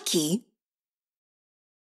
Nike